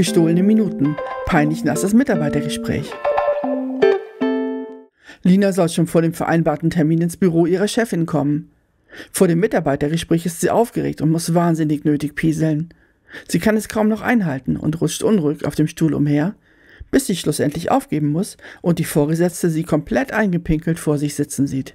Gestohlene Minuten. Peinlich nasses Mitarbeitergespräch. Lina soll schon vor dem vereinbarten Termin ins Büro ihrer Chefin kommen. Vor dem Mitarbeitergespräch ist sie aufgeregt und muss wahnsinnig nötig pieseln. Sie kann es kaum noch einhalten und rutscht unruhig auf dem Stuhl umher, bis sie schlussendlich aufgeben muss und die Vorgesetzte sie komplett eingepinkelt vor sich sitzen sieht.